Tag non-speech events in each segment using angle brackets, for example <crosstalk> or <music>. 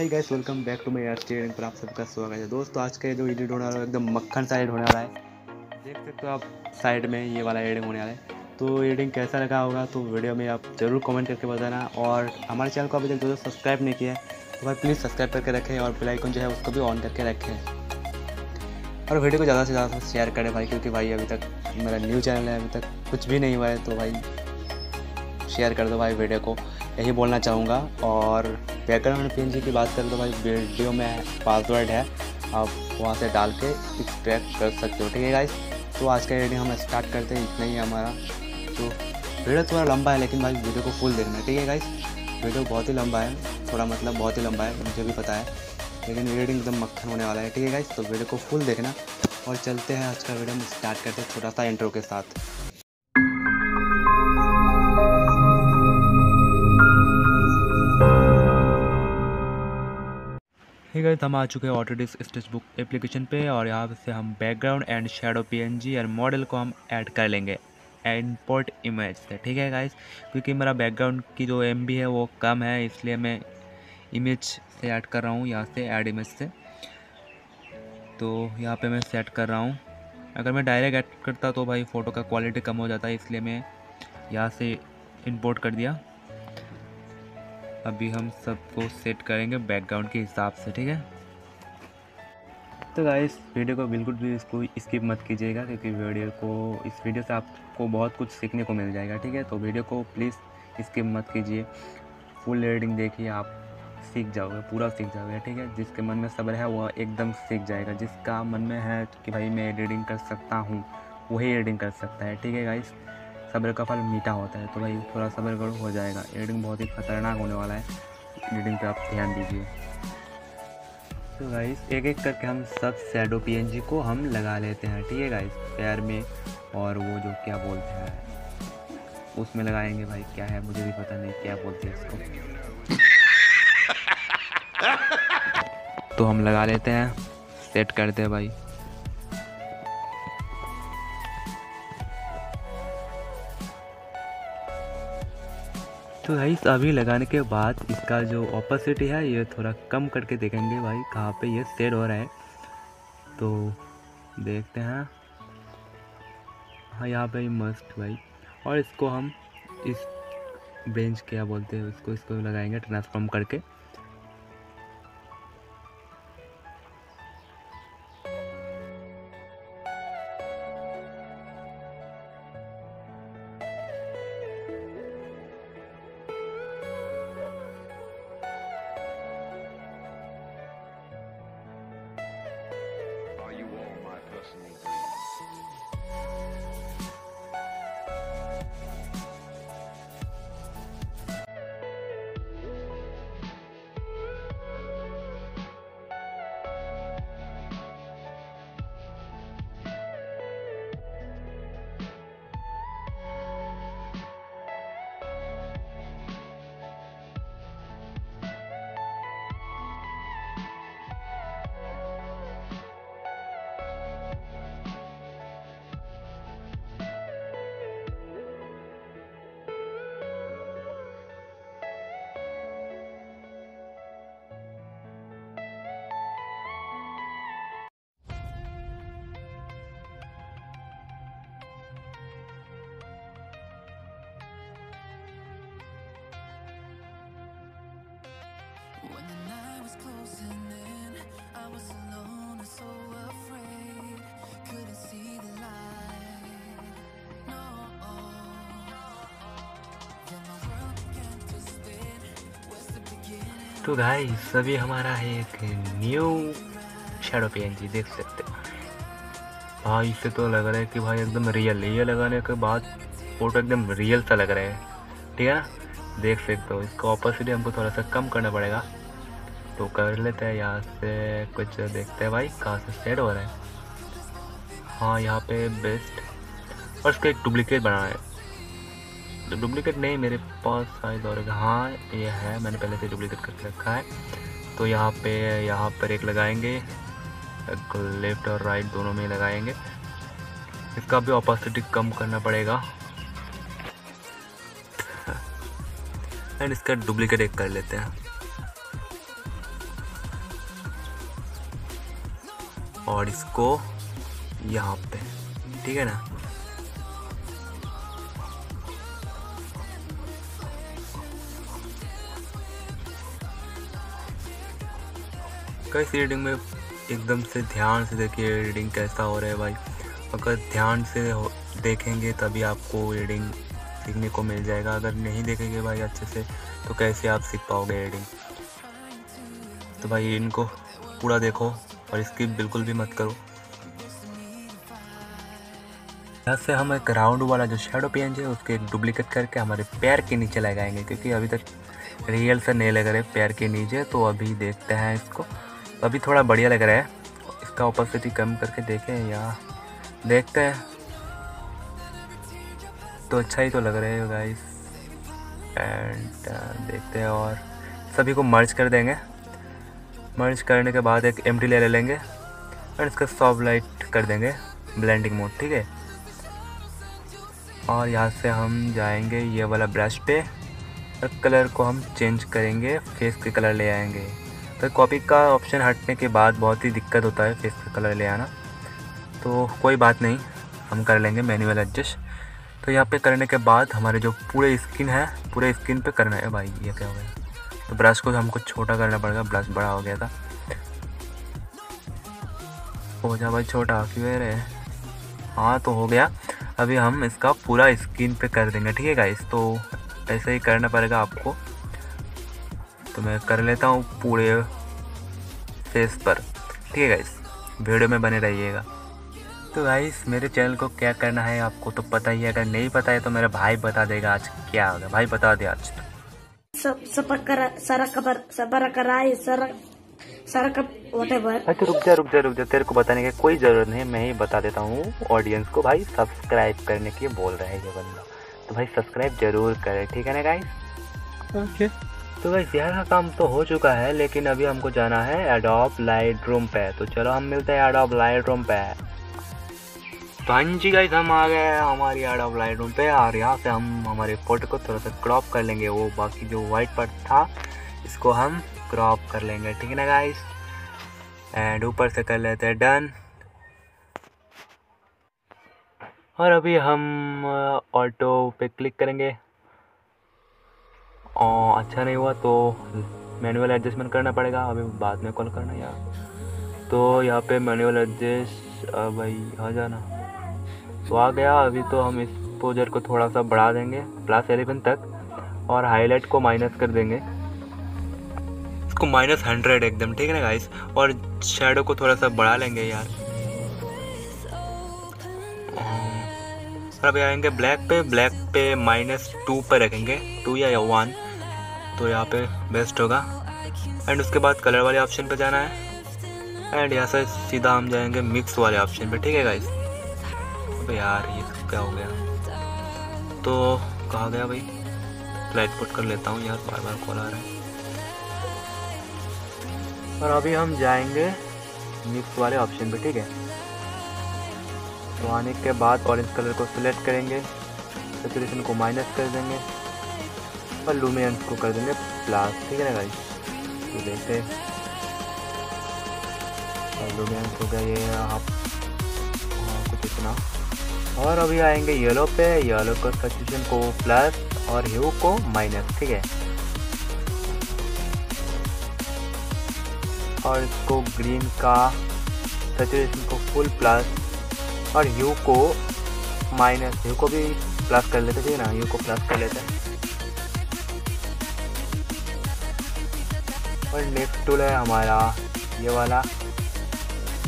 है guys welcome back to my यार स्टेडिंग पर आप सबका स्वागत है। दोस्तों, आज का जो एडिट होने वाला है, एकदम मक्खन सा एड होने वाला है। देख सकते हो आप साइड में ये वाला एडिंग होने वाला है। तो एडिंग कैसा लगा होगा तो वीडियो में आप ज़रूर कमेंट करके बताना। और हमारे चैनल को अभी तक दोस्तों सब्सक्राइब नहीं किया है तो भाई प्लीज़ सब्सक्राइब करके रखें और बेल आइकन जो है, उसको भी ऑन करके रखें। और वीडियो को ज़्यादा से ज़्यादा शेयर करें भाई, क्योंकि भाई अभी तक मेरा न्यू चैनल है, अभी तक कुछ भी नहीं हुआ है तो भाई शेयर कर दो भाई वीडियो को। यही बोलना चाहूँगा और बैकग्राउंड पेन की बात करें तो भाई वीडियो में पासवर्ड है। आप वहाँ से डाल के एक्सट्रैक्ट कर सकते हो, ठीक है गाइस तो आज का वीडियो हम स्टार्ट करते हैं, इतना ही हमारा। तो वीडियो थोड़ा लंबा है, लेकिन भाई वीडियो को फुल देखना ठीक है गाइस वीडियो बहुत ही लंबा है, थोड़ा मतलब बहुत ही लंबा है, मुझे भी पता है। लेकिन वीडियो एकदम मक्खन होने वाला है, ठीक है गाइस तो वीडियो को फुल देखना। और चलते हैं आज का वीडियो हम स्टार्ट करते हैं छोटा सा इंट्रो के साथ। ही गए हम आ चुके हैं ऑटोडिस्क स्टिच बुक एप्लीकेशन पे और यहाँ से हम बैकग्राउंड एंड शेडो पीएनजी और मॉडल को हम ऐड कर लेंगे। इंपोर्ट इमेज से, ठीक है गाइस क्योंकि मेरा बैकग्राउंड की जो एमबी है वो कम है, इसलिए मैं इमेज से ऐड कर रहा हूँ, यहाँ से ऐड इमेज से। तो यहाँ पे मैं सेट कर रहा हूँ। अगर मैं डायरेक्ट ऐड करता तो भाई फ़ोटो का क्वालिटी कम हो जाता है इसलिए मैं यहाँ से इंपोर्ट कर दिया। अभी हम सबको सेट करेंगे बैकग्राउंड के हिसाब से, ठीक है? तो गाइस वीडियो को बिल्कुल भी इसको स्किप मत कीजिएगा, क्योंकि वीडियो को, इस वीडियो से आपको बहुत कुछ सीखने को मिल जाएगा, ठीक है? तो वीडियो को प्लीज़ स्किप मत कीजिए। फुल रीडिंग देखिए, आप सीख जाओगे, पूरा सीख जाओगे, ठीक है? जिसके मन में सब्र है, वह एकदम सीख जाएगा। जिसका मन में है कि भाई मैं एडिटिंग कर सकता हूँ, वही एडिटिंग कर सकता है, ठीक है गाइस सब्र का फल मीठा होता है। तो भाई थोड़ा सब्र करो, हो जाएगा। एडिटिंग बहुत ही खतरनाक होने वाला है। एडिटिंग पे आप ध्यान दीजिए। तो गाइस एक एक करके हम सब शेडो पीएनजी को हम लगा लेते हैं। ठीक है गाइस पैर में और वो जो क्या बोलते हैं, उसमें लगाएँगे भाई। क्या है? मुझे भी पता नहीं क्या बोलते हैं इसको। <laughs> तो हम लगा लेते हैं। सेट करते हैं भाई। तो गाइस अभी लगाने के बाद इसका जो ऑपोसिटी है, ये थोड़ा कम करके देखेंगे भाई, कहाँ पे ये सेड हो रहा है। तो देखते हैं। हाँ यहाँ पे मस्ट भाई। और इसको हम इस बेंच क्या बोलते हैं उसको, इसको लगाएँगे ट्रांसफॉर्म करके। तो भाई सभी हमारा है एक न्यू शेडो पी देख सकते हो। भाई इससे तो लग रहा है कि भाई एकदम रियल ये लगाने के बाद फ़ोटो एकदम रियल सा लग रहा है। ठीक है ना? देख सकते हो, इसको ऑपरसिटी हमको थोड़ा सा कम करना पड़ेगा। तो कर लेते हैं यहाँ से, कुछ देखते हैं भाई, कहाँ से सेट हो रहा है। हाँ यहाँ पे बेस्ट और इसका एक डुप्लीकेट बनाना है। तो डुप्लीकेट नहीं, मेरे पास शायद और हाँ। ये है, मैंने पहले से डुप्लीकेट करके रखा है। तो यहाँ पे, यहाँ पर एक लगाएँगे, एक लेफ़्ट और राइट दोनों में लगाएँगे। इसका भी ऑपोसिटी कम करना पड़ेगा। <laughs> एंड इसका डुप्लीकेट एक कर लेते हैं। और इसको यहाँ पे, ठीक है ना? कई रीडिंग में एकदम से ध्यान से देखिए रीडिंग कैसा हो रहा है भाई। अगर ध्यान से देखेंगे तभी आपको रीडिंग सीखने को मिल जाएगा। अगर नहीं देखेंगे भाई अच्छे से तो कैसे आप सीख पाओगे रीडिंग तो भाई इनको पूरा देखो। और इसकी बिल्कुल भी मत करो। यहाँ से हम एक राउंड वाला जो शेडो पेंज है, उसके डुप्लीकेट करके हमारे पैर के नीचे लगाएँगे, क्योंकि अभी तक रियल से नहीं लग रहे पैर के नीचे तो अभी देखते हैं इसको। अभी थोड़ा बढ़िया लग रहा है। इसका ओपेसिटी कम करके देखें, या देखते हैं। तो अच्छा ही तो लग रहा है गाइस एंड देखते हैं और सभी को मर्ज कर देंगे। मर्ज करने के बाद एक एम ले ले लेंगे और इसका सॉफ्ट लाइट कर देंगे ब्लेंडिंग मोड ठीक है? और यहाँ से हम जाएँगे ये वाला ब्रश पे और कलर को हम चेंज करेंगे फेस के कलर ले आएँगे। तो कॉपी का ऑप्शन हटने के बाद बहुत ही दिक्कत होता है फेस का कलर ले आना। तो कोई बात नहीं, हम कर लेंगे मैनुअल एडजस्ट तो यहाँ पे करने के बाद हमारे जो पूरे स्किन है, पूरे स्किन पे करना है। भाई, ये क्या हो गया? तो ब्रश को हमको छोटा करना पड़ेगा, ब्रश बड़ा हो गया था। हो जा भाई, छोटा क्यों रहे हाँ। तो हो गया। अभी हम इसका पूरा स्क्रीन पे कर देंगे, ठीक है गाइस तो ऐसे ही करना पड़ेगा आपको। तो मैं कर लेता हूँ पूरे फेस पर, ठीक है गाइस वीडियो में बने रहिएगा। तो गाइस मेरे चैनल को क्या करना है आपको तो पता ही है, अगर नहीं पता है तो मेरा भाई बता देगा आज क्या होगा। भाई बता दे आज तो। Whatever भाई तो रुक जा रुक जा रुक जा तेरे को बताने की कोई ज़रूरत नहीं मैं ही बता देता हूँ ऑडियंस को भाई सब्सक्राइब करने के लिए बोल रहा है ये बंदा। तो भाई सब्सक्राइब ज़रूर करें ठीक है ना गाइस ओके। तो गाइस यहाँ का काम तो हो चुका है लेकिन अभी हमको जाना है एडोब लाइट रूम पे। तो चलो हम मिलते हैं एडोब लाइट रूम पे। हाँ जी गाइस हम आ गए हमारी एडोब लाइट रूम पे और यहाँ से हम हमारे फ़ोटो को थोड़ा सा क्रॉप कर लेंगे। वो बाकी जो वाइट पार्ट था, इसको हम क्रॉप कर लेंगे। ठीक है ना गाइस एंड ऊपर से कर लेते हैं डन और अभी हम ऑटो पे क्लिक करेंगे। और अच्छा नहीं हुआ तो मैनुअल एडजस्टमेंट करना पड़ेगा। अभी बाद में कॉल करना यार। तो यहाँ पे मैनुअल एडजस्ट भाई आ जाना। तो आ गया। अभी तो हम एक्सपोजर को थोड़ा सा बढ़ा देंगे प्लस एलेवन तक, और हाईलाइट को माइनस कर देंगे। इसको माइनस हंड्रेड एकदम, ठीक है ना गाइस और शेडो को थोड़ा सा बढ़ा लेंगे यार। अभी आएँगे ब्लैक पे ब्लैक पे माइनस टू पर रखेंगे टू या वन तो यहाँ पे बेस्ट होगा। एंड उसके बाद कलर वाले ऑप्शन पे जाना है। एंड यहाँ से सीधा हम जाएँगे मिक्स वाले ऑप्शन पे, ठीक है गाइस अबे यार ये क्या हो गया? तो कहा गया भाई? लाइट पुट कर लेता हूँ यार बार बार कॉल आ रहा है। और अभी हम जाएँगे मिक्स वाले ऑप्शन पे ठीक है? तो आने के बाद ऑरेंज कलर को सिलेक्ट करेंगे सेचुरेशन को माइनस कर देंगे और लूमिनेंस को कर देंगे प्लस ठीक है ना गाइस तो देखते लूमिनेंस हो गया ये आप हाँ, कुछ इतना। और अभी आएँगे येलो पे, येलो को सेचुरेशन को प्लस और ह्यू को माइनस ठीक है? और इसको ग्रीन का सेचुरेशन को फुल प्लस और यू को माइनस यू को भी प्लस कर लेते, ठीक है ना? यू को प्लस कर लेते और नेक्स्ट टूल है हमारा ये वाला।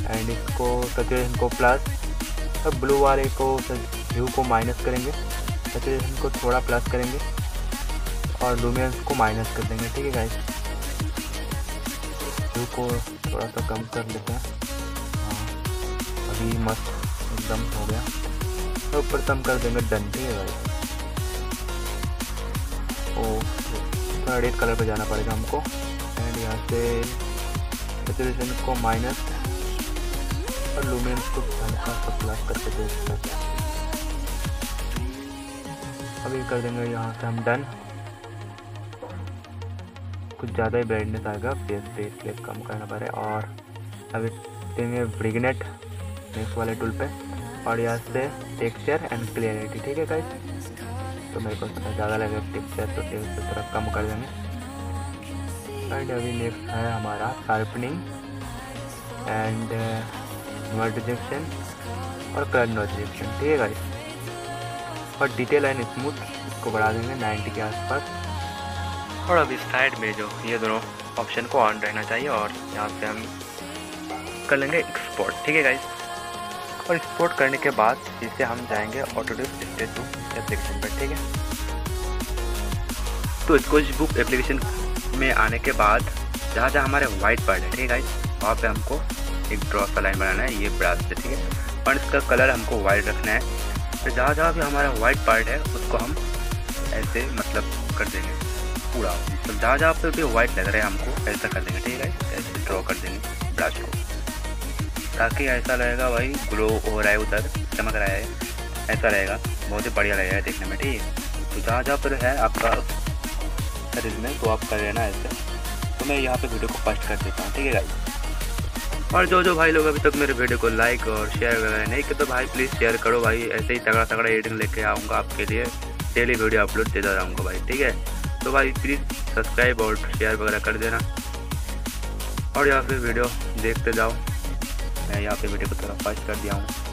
एंड इसको सेचुरेशन को प्लस और ब्लू वाले को यू को माइनस करेंगे। सेचुरेशन को थोड़ा प्लस करेंगे और लूमियंस को माइनस कर देंगे, ठीक है गाइस यू को थोड़ा सा कम कर लेते हैं। हाँ अभी मस्त एकदम हो गया। तो ऊपर हम कर देंगे डन ठीक है भाई ओ थोड़ा रेड कलर पे जाना पड़ेगा हमको। एंड यहाँ से सेचुरेशन को माइनस और लूमिनेंस को हल्का सा प्लस करके दे सकते हैं अभी कर देंगे यहाँ से हम डन कुछ ज़्यादा ही ब्राइटनेस आएगा फेस पे इसलिए कम करना पड़े। और अभी देंगे ब्रिगनेट नेक्स्ट वाले टूल पे। और यहाँ से टेक्सचर एंड क्लियरिटी ठीक है गाइस तो मेरे को ज़्यादा लगेगा टेक्सचर तो थोड़ा कम कर देंगे। एंड अभी नेक्स्ट है हमारा शार्पनिंग एंड नॉइज़ रिजेक्शन और कलर नॉइज़ रिजेक्शन ठीक है और डिटेल एंड स्मूथ इसको बढ़ा देंगे 90 के आसपास। और अब इस साइड में जो ये दोनों ऑप्शन को ऑन रहना चाहिए और यहाँ से हम कर लेंगे एक्सपोर्ट ठीक है गाइस और एक्सपोर्ट करने के बाद इसे हम जाएँगे ऑटोडेस्क स्टेज टू एप्लीकेशन पर, ठीक है? तो स्कोच बुक एप्लीकेशन में आने के बाद जहाँ जहाँ हमारे वाइट पार्ट है, ठीक है गाइस वहाँ पे हमको एक ड्रॉ का लाइन बनाना है, ये ब्रास से, ठीक है? और इसका कलर हमको वाइट रखना है। तो जहाँ जहाँ भी हमारा वाइट पार्ट है, उसको हम ऐसे मतलब कर देंगे, पूरा। मतलब जहाँ जहाँ पे भी वाइट लग रहा है, हमको ऐसा कर देंगे, ठीक है ऐसे ड्रॉ कर देंगे ब्रश को। ताकि ऐसा रहेगा भाई ग्लो हो रहा है उधर, चमक रहा है। ऐसा रहेगा बहुत ही बढ़िया लगेगा देखने में, ठीक है? तो जहाँ जहाँ पर है आपका शरीर में तो आप कर लेना ऐसे। तो मैं यहाँ पे वीडियो को फ़र्स्ट कर देता हूँ, ठीक है गाइस और जो जो भाई लोग अभी तक मेरे वीडियो को लाइक और शेयर वगैरह नहीं किया तो भाई प्लीज़ शेयर करो भाई। ऐसे ही तगड़ा तगड़ा एडिंग लेके आऊँगा आपके लिए। डेली वीडियो अपलोड देता रहूँगा भाई, ठीक है? तो भाई प्लीज़ सब्सक्राइब और शेयर वगैरह कर देना। और यहाँ पे वीडियो देखते जाओ। मैं यहाँ पे वीडियो को थोड़ा फास्ट कर दिया हूँ।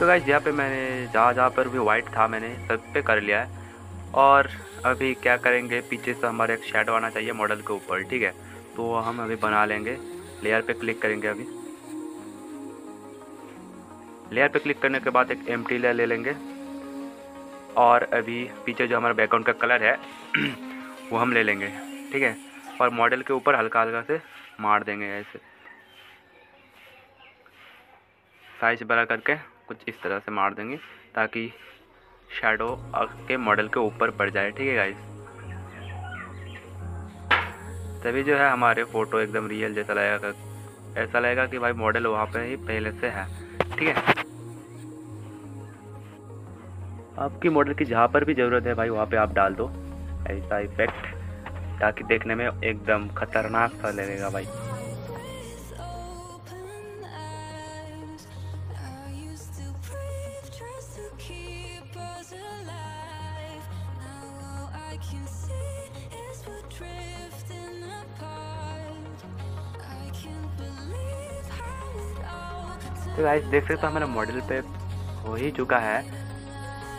तो गाइज़ यहाँ पे मैंने जहाँ जहाँ पर भी वाइट था, मैंने सब पे कर लिया है। और अभी क्या करेंगे, पीछे से हमारे एक शेडो आना चाहिए मॉडल के ऊपर, ठीक है? तो हम अभी बना लेंगे। लेयर पे क्लिक करेंगे अभी। लेयर पे क्लिक करने के बाद एक एम लेयर ले लेंगे। और अभी पीछे जो हमारा बैकग्राउंड का कलर है, <clears throat> वो हम ले लेंगे, ठीक है? और मॉडल के ऊपर हल्का हल्का से मार देंगे ऐसे। साइज़ बड़ा करके। कुछ इस तरह से मार देंगे ताकि शेडो के मॉडल के ऊपर पड़ जाए, ठीक है गाइस तभी जो है हमारे फ़ोटो एकदम रियल जैसा लगेगा। ऐसा लगेगा कि भाई मॉडल वहाँ पे ही पहले से है, ठीक है? आपकी मॉडल की जहाँ पर भी ज़रूरत है भाई, वहाँ पे आप डाल दो, ऐसा इफ़ेक्ट ताकि देखने में एकदम खतरनाक सा लगेगा भाई। तो गाइस देख सकते हो हमारा मॉडल पे हो ही चुका है।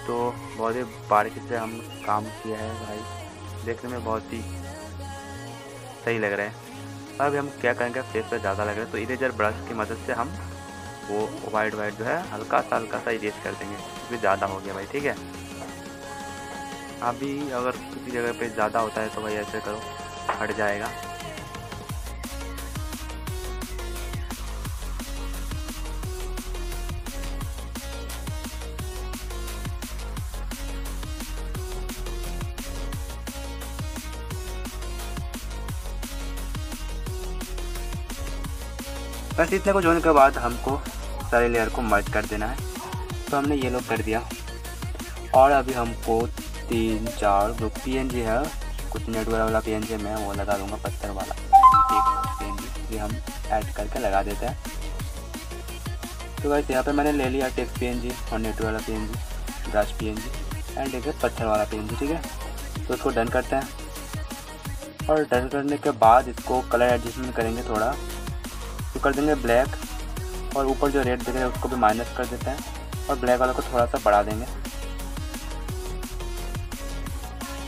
तो बहुत ही बारीकी से हम काम किया है भाई। देखने में बहुत ही सही लग रहा है। और अभी हम क्या करेंगे फेस पे ज़्यादा लग रहा है। तो इरेजर ब्रश की मदद से हम वो वाइट वाइट जो है, हल्का सा हल्का सा इरेज कर देंगे। क्योंकि ज़्यादा हो गया भाई, ठीक है? अभी अगर किसी जगह पे ज़्यादा होता है तो भाई ऐसे करो, हट जाएगा। बस इतने कुछ होने के बाद हमको सारे लेयर को मर्ज कर देना है। तो हमने ये लोग कर दिया। और अभी हमको तीन, चार, जो पी एन जी है, कुछ नेटवर्क वाला पी एन जी मैं वो लगा दूँगा पत्थर वाला। एक पी एन जी ये हम ऐड करके लगा देते हैं। तो वैसे यहाँ पे मैंने ले लिया टेक्स पी एन जी और नेटवर्क वाला P N G brush P N G and एक पत्थर वाला पी एन जी ठीक है? तो इसको डन करते हैं। और डन करने के बाद इसको कलर एडजस्टमेंट करेंगे थोड़ा। तो कर देंगे ब्लैक और ऊपर जो रेड दिख रहा है, उसको भी माइनस कर देते हैं। और ब्लैक वाला को थोड़ा सा बढ़ा देंगे।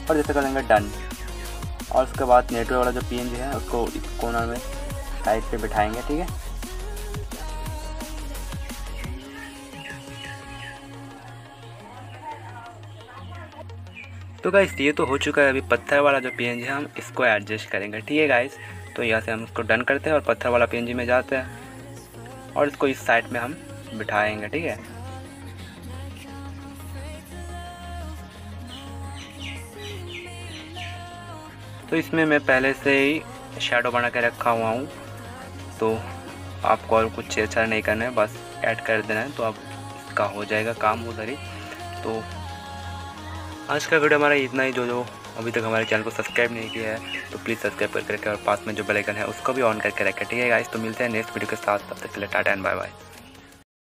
और जैसे कर देंगे डन। और उसके बाद नेटवर्क वाला जो पीएनजी है, उसको इस कोना में साइड पे बिठाएँगे, ठीक है? तो गाइस ये तो हो चुका है अभी पत्थर वाला जो पीएनजी है, हम इसको एडजस्ट करेंगे, ठीक है गाइस तो यहाँ से हम इसको डन करते हैं और पत्थर वाला पी में जाते हैं और इसको इस साइड में हम बिठाएँगे, ठीक है? तो इसमें मैं पहले से ही शेडो बना के रखा हुआ हूँ। तो आपको और कुछ छेड़छाड़ नहीं करना है, बस ऐड कर देना है तो अब इसका हो जाएगा काम उधर ही। तो आज का वीडियो हमारा इतना ही। जो जो अभी तक हमारे चैनल को सब्सक्राइब नहीं किया है तो प्लीज़ सब्सक्राइब करके रखें और पास में जो बेल आइकन है, उसको भी ऑन करके रखें। ठीक है गाइस तो मिलते हैं नेक्स्ट वीडियो के साथ। तब तक के लिए टाटा एंड बाय बाय